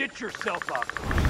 stitch yourself up.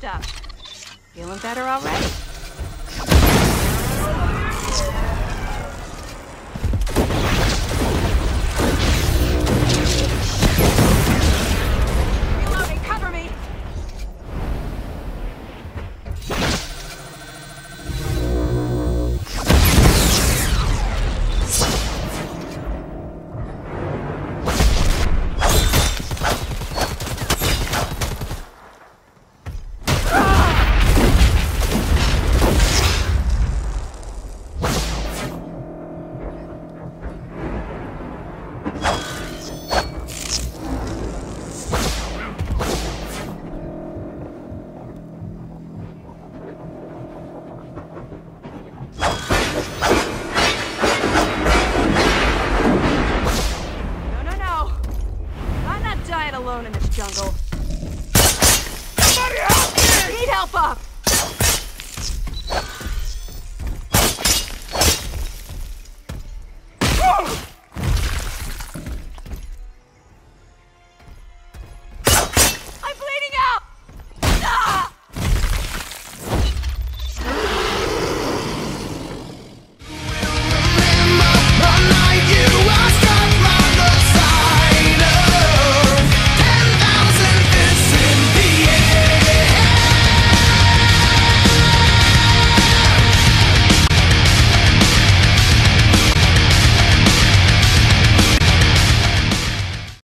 patched up. Feeling better already?